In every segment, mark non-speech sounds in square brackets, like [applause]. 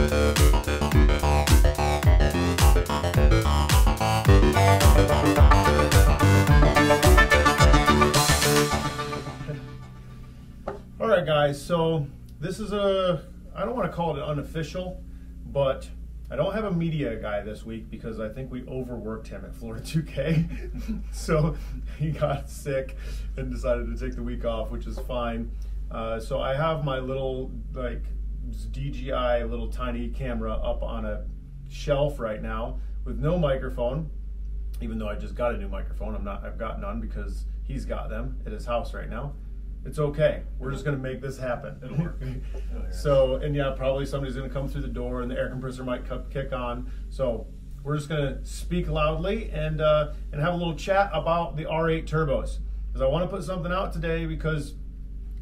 All right, guys. So this is a I don't want to call it unofficial, but I don't have a media guy this week because I think we overworked him at Florida [laughs] 2K. [laughs] so he got sick and decided to take the week off, which is fine. Uh, so I have my little like DJI little tiny camera up on a shelf right now with no microphone. Even though I just got a new microphone, I'm not. I've got none because he's got them at his house right now. It's okay. We're just gonna make this happen. It'll work. [laughs] It'll work. so, and yeah, probably somebody's gonna come through the door and the air compressor might kick on. So, we're just gonna speak loudly and uh, and have a little chat about the R8 turbos because I want to put something out today because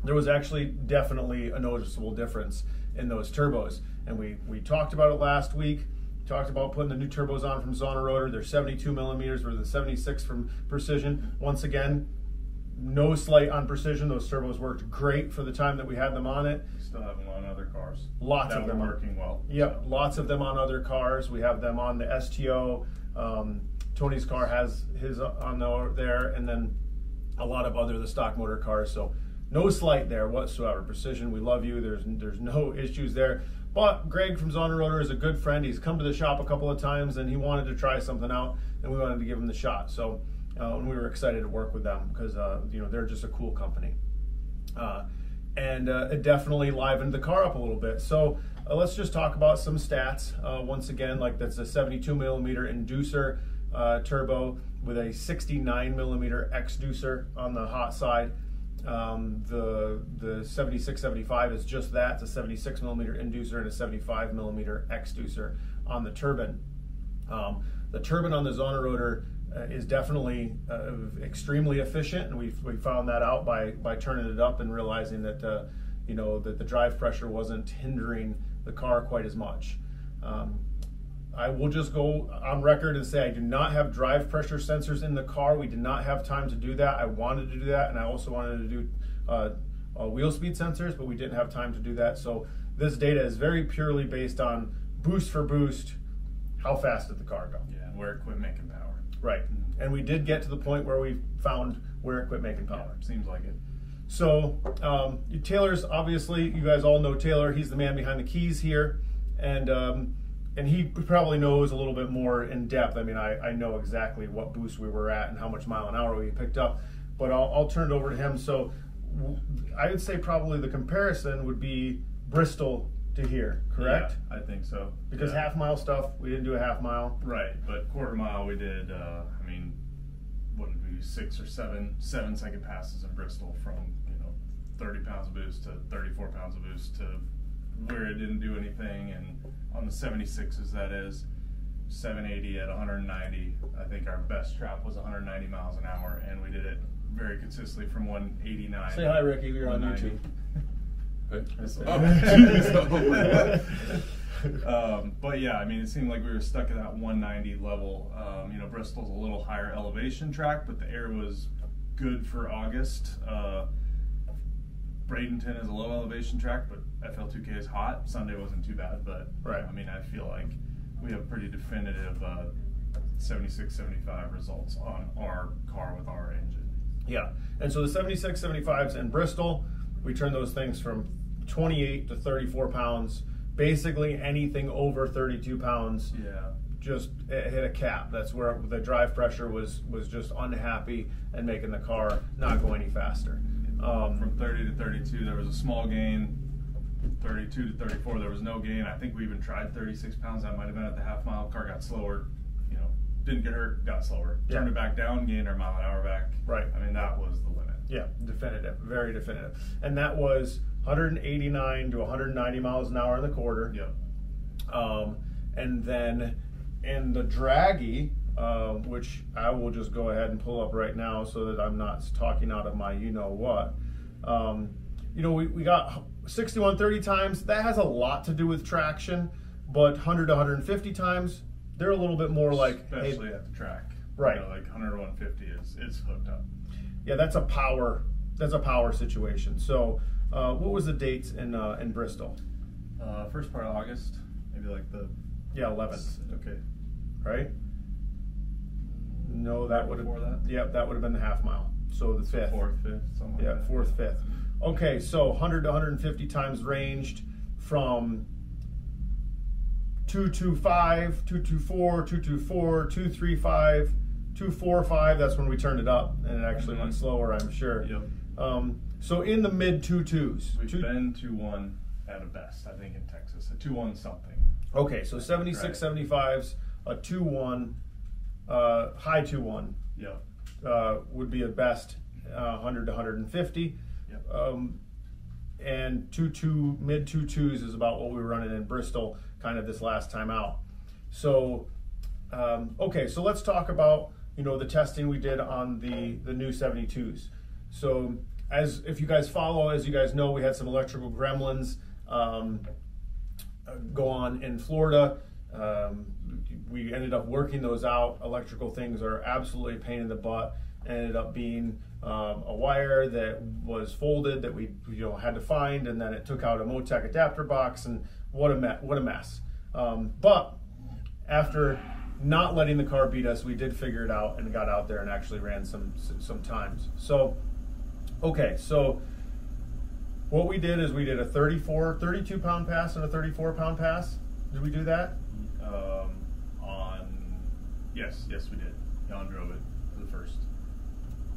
there was actually definitely a noticeable difference in those turbos, and we we talked about it last week. Talked about putting the new turbos on from XonaRotor. They're 72 millimeters versus the 76 from Precision. Once again, no slight on Precision. Those turbos worked great for the time that we had them on it. Still have them on other cars. Lots that of them working well. Yep, lots of them on other cars. We have them on the STO. Um, Tony's car has his on the, there, and then a lot of other the stock motor cars. So no slight there whatsoever. Precision, we love you. There's there's no [laughs] issues there. But Greg from XonaRotor is a good friend. He's come to the shop a couple of times, and he wanted to try something out, and we wanted to give him the shot. So uh, and we were excited to work with them because uh, you know they're just a cool company. Uh, and uh, it definitely livened the car up a little bit. So uh, let's just talk about some stats. Uh, once again, like that's a 72 millimeter inducer turbo with a 69 millimeter exducer on the hot side. Um, the the 7675 is just that. It's a 76 millimeter inducer and a 75 millimeter exducer on the turbine. Um, the turbine on the XonaRotor uh, is definitely uh, extremely efficient, and we we found that out by by turning it up and realizing that uh, you know that the drive pressure wasn't hindering the car quite as much. Um, I will just go on record and say I do not have drive pressure sensors in the car. We did not have time to do that. I wanted to do that, and I also wanted to do uh, uh, wheel speed sensors, but we didn't have time to do that. So this data is very purely based on boost for boost. How fast did the car go? Yeah, and where it quit making power. Right. And we did get to the point where we found where it quit making power. Yeah, seems like it. So um, Taylor's obviously you guys all know Taylor. He's the man behind the keys here, and um, and he probably knows a little bit more in depth. I mean, I, I know exactly what boost we were at and how much mile an hour we picked up, but I'll, I'll turn it over to him. So I would say probably the comparison would be Bristol to here, correct? Yeah, I think so. Because Yeah. half mile stuff we didn't do a half mile. Right, but quarter mile we did. Uh, I mean, what did we do? Six or seven seven second passes in Bristol from you know thirty pounds of boost to thirty four pounds of boost to where it didn't do anything, and on the seventy sixes that is. 780 at 190. I think our best trap was 190 miles an hour, and we did it very consistently from 189. Say hi, Ricky. We're on 190. YouTube. [laughs] um, but yeah, I mean, it seemed like we were stuck at that 190 level. Um, you know, Bristol's a little higher elevation track, but the air was good for August. Uh, Bradenton is a low elevation track, but FL2K is hot. Sunday wasn't too bad, but Right. I mean, I feel like we have pretty definitive uh, 76, 75 results on our car with our engine. Yeah. And so the 76, 75s in Bristol, we turned those things from 28 to 34 pounds. Basically anything over 32 pounds Yeah. just it hit a cap. That's where the drive pressure was was just unhappy and making the car not go any faster. Um, From 30 to 32, there was a small gain. 32 to 34, there was no gain. I think we even tried 36 pounds. That might have been at the half mile. Car got slower. You know, didn't get hurt, got slower. Turned it back down, gained our mile an hour back. Right. I mean, that was the limit. Yeah, definitive, very definitive. And that was 189 to 190 miles an hour in the quarter. Yep. Um, and then in the Dragy, uh, which I will just go ahead and pull up right now so that I'm not talking out of my you know what. Um, you know, we, we got 61 30 times. That has a lot to do with traction, but 100 to 150 times, they're a little bit more like, hey, Especially at the track. Right. You know, like 100 to 150 is it's hooked up. yeah, that's a power. That's a power situation. So, uh, what was the dates in uh, in Bristol? Uh, first part of August. maybe like the Yeah, 11th, Okay. right? No, that would have. before that? Yep, that would have been the half mile. So the fifth. Fourth, fifth, something like Yeah, that. fourth, fifth. Okay, so 100 to 150 times ranged from 225, 224, 224, 235, 245. That's when we turned it up and it actually went Mhm. slower, I'm sure. Yep. Um, so in the mid two twos. We've Two- been two one at a best, I think, in Texas. A two one something. okay, so 76, Right. 75s, a 2 1, uh, high 2 1 Yep. uh, would be at best uh, 100 to 150. Yep. Um, and two two mid two twos is about what we were running in Bristol, kind of this last time out. So, um, okay, so let's talk about you know the testing we did on the the new 72s. So, as if you guys follow, as you guys know, we had some electrical gremlins um, uh, go on in Florida. Um, we ended up working those out. Electrical things are absolutely a pain in the butt. Ended up being um, a wire that was folded that we you know had to find, and then it took out a Motec adapter box, and what a me- what a mess. Um, but after not letting the car beat us, we did figure it out and got out there and actually ran some some times. So, okay, so what we did is we did a 34, 32 pound pass and a 34 pound pass. Did we do that? Um, yes, yes, we did. Jan drove it for the first,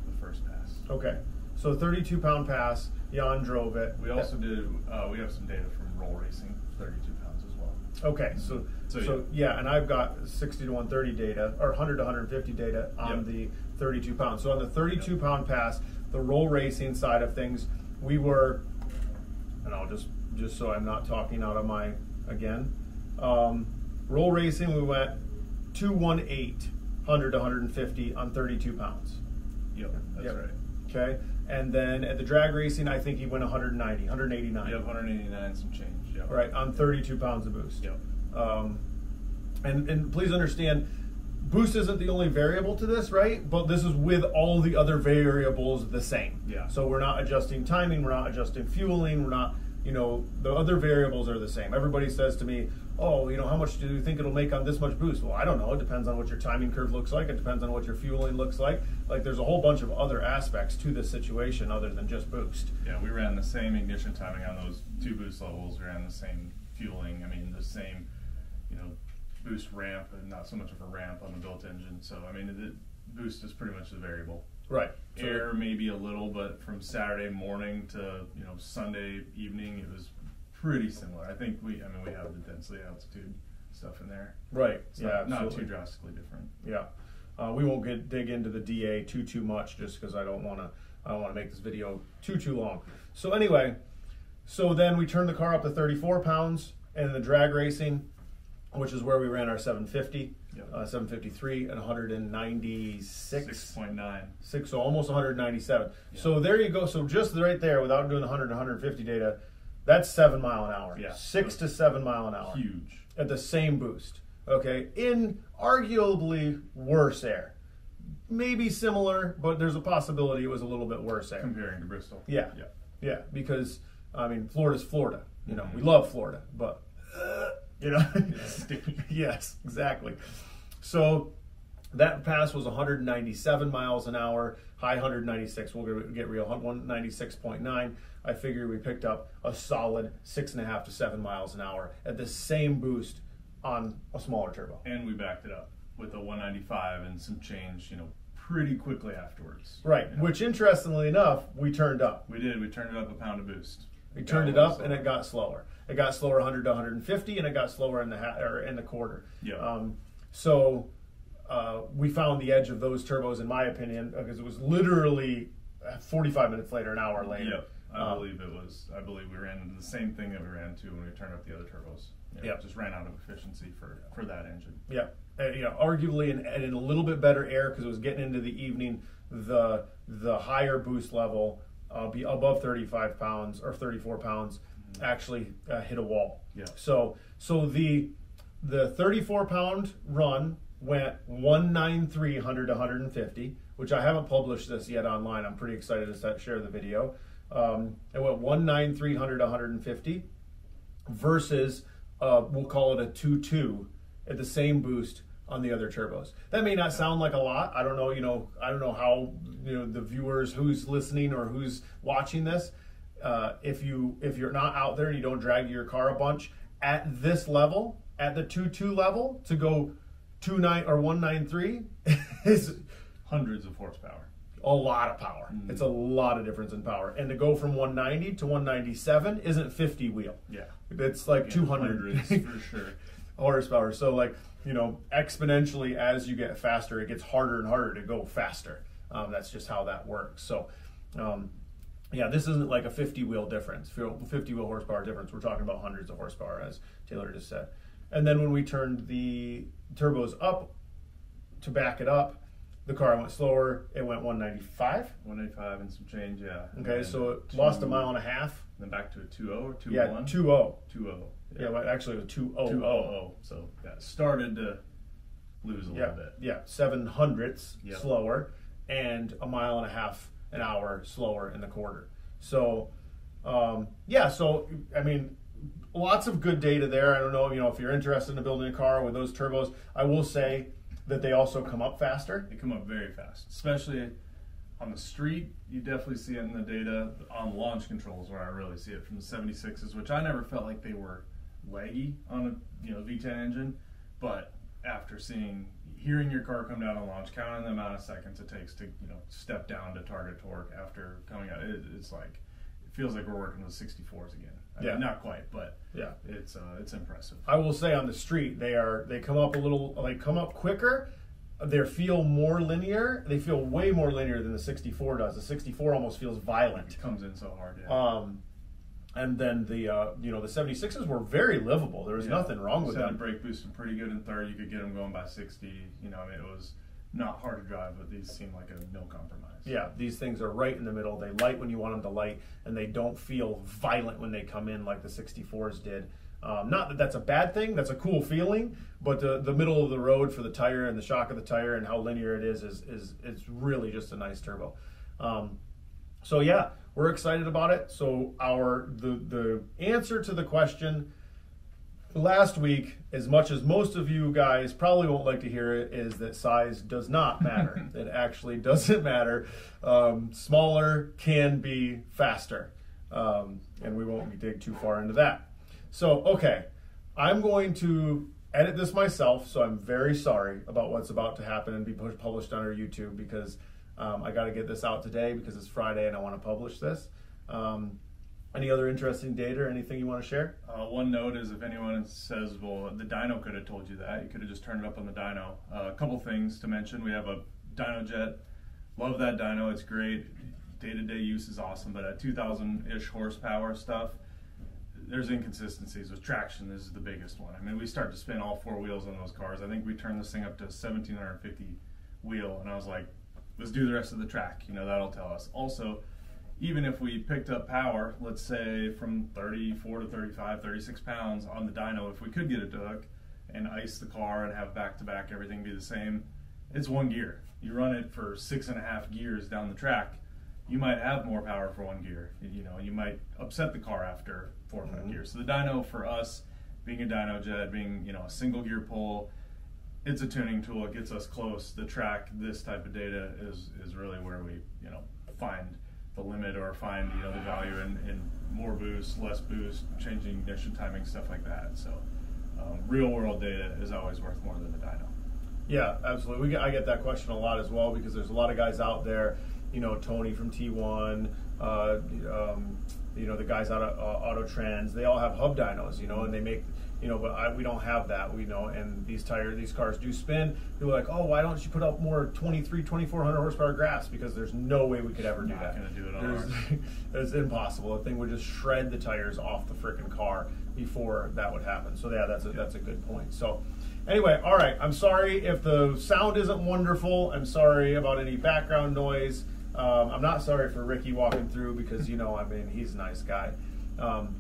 the first pass. Okay, so 32 pound pass. Jan drove it. We also did. Uh, we have some data from roll racing, thirty-two pounds as well. Okay, so so, So, yeah. and I've got 60 to 130 data or 100 to 150 data on Yep. the 32 pounds. So on the 32 Yep. pound pass, the roll racing side of things, we were, and I'll just just so I'm not talking out of my again, um, roll racing we went 218 100 to 150 on 32 pounds. Yep, that's Yep. right. Okay, and then at the drag racing, I think he went 190, 189. You have 189 some change. Yep. Right on 32 pounds of boost. Yep. Um, and and please understand, boost isn't the only variable to this, right? But this is with all the other variables the same. Yeah. So we're not adjusting timing, we're not adjusting fueling, we're not, you know, the other variables are the same. Everybody says to me, "Oh, you know, how much do you think it'll make on this much boost?" Well, I don't know. It depends on what your timing curve looks like. It depends on what your fueling looks like. Like, there's a whole bunch of other aspects to this situation other than just boost. Yeah, we ran the same ignition timing on those two boost levels. We ran the same fueling. I mean, the same, you know, boost ramp and not so much of a ramp on the built engine. So I mean, the boost is pretty much the variable. Right. So- Air maybe a little, but from Saturday morning to you know Sunday evening, it was pretty similar. I think we, I mean, we have the density altitude stuff in there. Right. So yeah. not absolutely. too drastically different. Yeah, uh, we won't get dig into the DA too too much, just because I don't want to. I don't want to make this video too too long. So anyway, so then we turned the car up to 34 pounds, and the drag racing, which is where we ran our 750, Yep. uh, 753, and 196. Six point nine. Six, so almost 197. Yeah. So there you go. So just right there, without doing the 100 150 data, that's seven mile an hour. Yeah. Six to seven mile an hour Huge. at the same boost. Okay, in arguably worse air. Maybe similar, but there's a possibility it was a little bit worse air. Comparing to Bristol. Yeah. Yeah. Yeah, because I mean, Florida's Florida. You know, Mhm. we love Florida, but uh, [laughs] you know, [laughs] [laughs] yes, exactly. So that pass was 197 miles an hour, high 196. We'll get real, 196.9. I figure we picked up a solid six and a half to seven miles an hour at the same boost on a smaller turbo. and we backed it up with a 195 and some change, you know, pretty quickly afterwards. Right, You know, which interestingly enough, we turned up. we did. We turned it up a pound of boost. We Got turned it up and it got slower. It got slower 100 to 150, and it got slower in the ha- or in the quarter. Yeah. Um, so uh, we found the edge of those turbos, in my opinion, because it was literally 45 minutes later, an hour later. Yep. I Um, believe it was. I believe we ran into the same thing that we ran into when we turned up the other turbos. You know, Yep. Just ran out of efficiency for for that engine. Yeah, uh, you know, arguably in, and in a little bit better air because it was getting into the evening. The the higher boost level, uh, be above 35 pounds or 34 pounds, actually uh, hit a wall. Yeah. So so the the 34 pound run went 193 100 to 150, which I haven't published this yet online. I'm pretty excited to set, share the video. Um, it went 193 100 to 150 versus uh, we'll call it a 2-2 at the same boost on the other turbos. That may not sound like a lot. I don't know, you know, I don't know how, you know, the viewers who's listening or who's watching this, uh, if you if you're not out there and you don't drag your car a bunch at this level, at the 2-2 level to go 2.9 or 193 [laughs] is Hundreds of horsepower. A lot of power. Mm-hmm. It's a lot of difference in power. And to go from 190 to 197 isn't 50 wheel. Yeah. It's like Yeah, 200 hundreds for sure. [laughs] horsepower. So like you know, exponentially as you get faster, it gets harder and harder to go faster. Um, that's just how that works. So. Um, yeah, this isn't like a 50 wheel difference, 50 wheel horsepower difference. We're talking about hundreds of horsepower, as Taylor just said. And then when we turned the turbos up to back it up, the car went slower. It went 195. 195 and some change, yeah. Okay, then so it lost a mile and a half. Then back to a 2 or 2 Yeah, 1? 2 0. 2 0. Yeah, well, actually, it was 2 0 2 0. So that started to lose a Yeah, little bit. yeah, seven hundredths Yep. slower, and a mile and a half an hour slower in the quarter. So, um, yeah, so I mean, lots of good data there. I don't know, you know, if you're interested in building a car with those turbos, I will say that they also come up faster. They come up very fast, especially on the street. You definitely see it in the data on launch controls, where I really see it from the 76s, which I never felt like they were laggy on a you know V10 engine, but after seeing, hearing your car come down on launch, counting the amount of seconds it takes to you know step down to target torque after coming out, it, it's like it feels like we're working with 64s again. I Yeah. mean, not quite, but Yeah. it's uh, it's impressive. I will say on the street they are they come up a little they come up quicker. They feel more linear. They feel way more linear than the 64 does. The 64 almost feels violent. It comes in so hard. Yeah. Um, and then the uh, you know the 76s were very livable. There was Yeah. nothing wrong with them. the brake boosting pretty good in third. You could get them going by 60. You know, I mean, it was not hard to drive, but these seem like a no compromise. Yeah, these things are right in the middle. They light when you want them to light, and they don't feel violent when they come in like the 64s did. Um, not that that's a bad thing. That's a cool feeling, but the the middle of the road for the tire and the shock of the tire and how linear it is is is is really just a nice turbo. Um, so yeah, we're excited about it. So our the the answer to the question last week, as much as most of you guys probably won't like to hear it, is that size does not matter. [laughs] it actually doesn't matter. Um, smaller can be faster, um, and we won't dig too far into that. So okay, I'm going to edit this myself, so I'm very sorry about what's about to happen and be pu- published on our YouTube because um, I got to get this out today because it's Friday and I want to publish this. Any other interesting data or anything you want to share? Uh, one note is if anyone says, well, the dyno could have told you that, you could have just turned it up on the dyno. Uh, a couple things to mention. We have a dyno jet. Love that dyno. It's great. Day to day use is awesome. But at 2,000 ish horsepower stuff, there's inconsistencies with traction. This is the biggest one. I mean, we start to spin all four wheels on those cars. I think we turned this thing up to 1,750 wheel, and I was like, let's do the rest of the track. You know, that'll tell us. Also, even if we picked up power, let's say from 34 to 35, 36 pounds on the dyno, if we could get it to hook and ice the car and have back to back everything be the same, it's one gear. You run it for six and a half gears down the track, you might have more power for one gear. You know, you might upset the car after four or 5 Mhm. gears. So the dyno for us, being a dyno jet, being you know a single gear pull, it's a tuning tool. It gets us close. The track, this type of data is is really where we you know find the limit or find you know the value in, in more boost, less boost, changing ignition timing, stuff like that. So um, real world data is always worth more than the dyno. Yeah, absolutely. We get, I get that question a lot as well because there's a lot of guys out there, you know, Tony from T1, uh, um, you know, the guys out of uh, Auto Trends, they all have hub dynos, you know, and they make, you know, but I, we don't have that, we know, and these tire, these cars do spin. People are like, oh, why don't you put up more 23, 2400 horsepower graphs? Because there's no way we could ever do Not that. gonna do it on [laughs] it's impossible. The thing would just shred the tires off the freaking car before that would happen. So yeah, that's a, that's a good point. So anyway, all right. I'm sorry if the sound isn't wonderful. I'm sorry about any background noise. Um, I'm not sorry for Ricky walking through because you know I mean he's a nice guy. Um,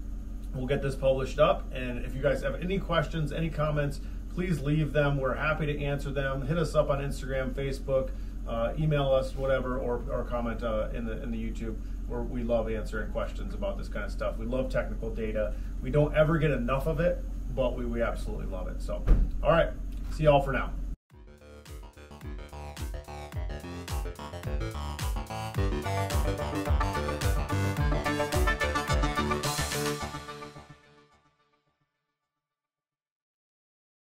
we'll get this published up, and if you guys have any questions, any comments, please leave them. We're happy to answer them. Hit us up on Instagram, Facebook, uh, email us, whatever, or, or comment uh, in the in the YouTube. Where we love answering questions about this kind of stuff. We love technical data. We don't ever get enough of it. but we, we absolutely love it. So, all right, see y'all for now.